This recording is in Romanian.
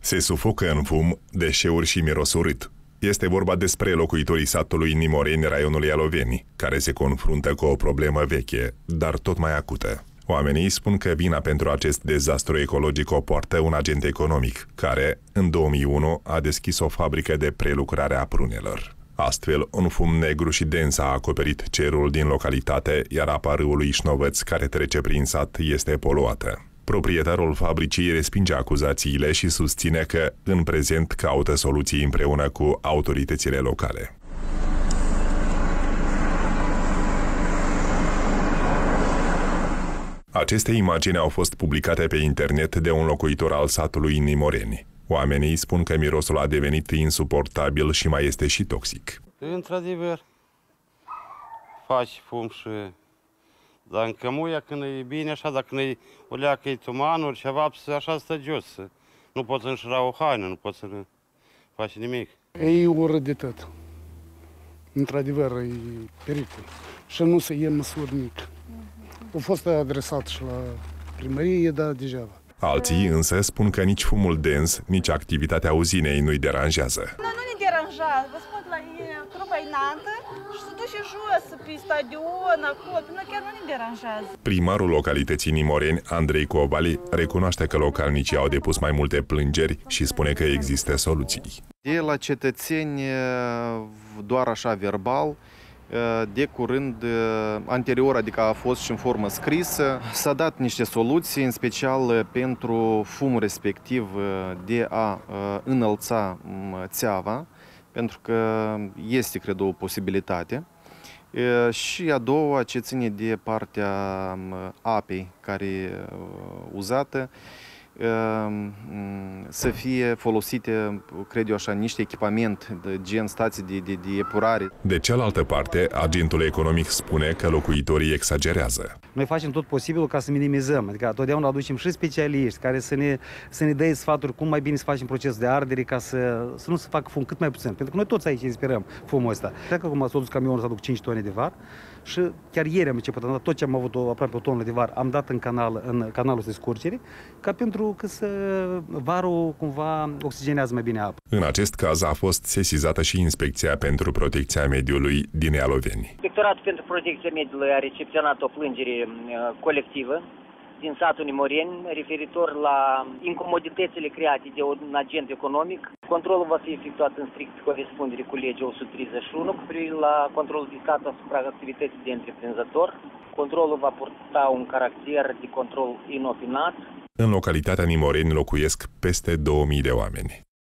Se sufocă în fum, deșeuri și miros urât. Este vorba despre locuitorii satului Nimoreni, raionului Aloveni, care se confruntă cu o problemă veche, dar tot mai acută. Oamenii spun că vina pentru acest dezastru ecologic o poartă un agent economic, care, în 2001, a deschis o fabrică de prelucrare a prunelor. Astfel, un fum negru și dens a acoperit cerul din localitate, iar apa râului Șnovăț, care trece prin sat, este poluată. Proprietarul fabricii respinge acuzațiile și susține că, în prezent, caută soluții împreună cu autoritățile locale. Aceste imagini au fost publicate pe internet de un locuitor al satului Nimoreni. Oamenii spun că mirosul a devenit insuportabil și mai este și toxic. Într-adevăr, faci fum și... Dar în cămuia, când e bine așa, dacă când e o leacă, e tumanuri, ceva, așa stă jos. Nu poți înșira o haină, nu poți să faci nimic. E urât de tot. Într-adevăr, e pericol. Și nu se ia măsuri nici. A fost adresat și la primărie, dar degeaba. Alții însă spun că nici fumul dens, nici activitatea uzinei nu-i deranjează. Nu, nu ne deranjează. Vă spun, la trupa înaltă și se duce jos pe stadion, acolo, până chiar nu ne deranjează. Primarul localității Nimoreni, Andrei Cobali, recunoaște că localnicii au depus mai multe plângeri și spune că există soluții. De la cetățeni, doar așa verbal, de curând, anterior, adică a fost și în formă scrisă, s-a dat niște soluții, în special pentru fumul respectiv de a înălța țeava, pentru că este, cred, o posibilitate. Și a doua, ce ține de partea apei care uzată, să fie folosite, cred eu așa, niște echipament, de gen stații de, de, de epurare. De cealaltă parte, agentul economic spune că locuitorii exagerează. Noi facem tot posibilul ca să minimizăm, adică totdeauna aducem și specialiști care să ne, să ne dea sfaturi cum mai bine să facem procesul de ardere ca să, să nu se facă fum cât mai puțin, pentru că noi toți aici inspirăm fumul ăsta. Cred că acum s-a dus camionul să aduc 5 tone de var și chiar ieri am început, am dat tot ce am avut aproape o tonă de var, am dat în, canal, în canalul de scurgere, ca pentru că să varul cumva oxigenează mai bine apă. În acest caz a fost sesizată și Inspecția pentru Protecția Mediului din Ealoveni. Inspectoratul pentru Protecția Mediului a recepționat o plângere colectivă din satul Nimoreni referitor la incomoditățile create de un agent economic. Controlul va fi efectuat în strict corespundere cu legea 131 cu privire la controlul de stat asupra activității de întreprinzător. Controlul va purta un caracter de control inopinat. În localitatea Nimoreni locuiesc peste 2000 de oameni.